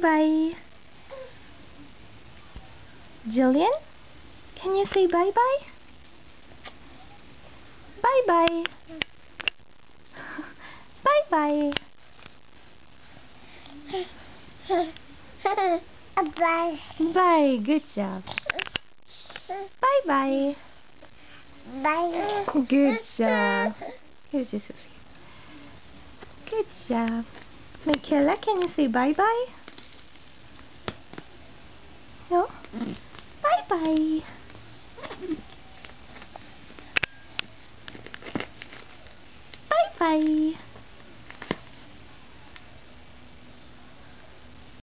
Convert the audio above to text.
bye-bye. Julian, can you say bye-bye? Bye-bye. Bye-bye. Bye. Bye. Good job. Bye-bye. Bye. Good job. Here's your Susie. Good job. Michaela, can you say bye-bye? Bye. Bye-bye.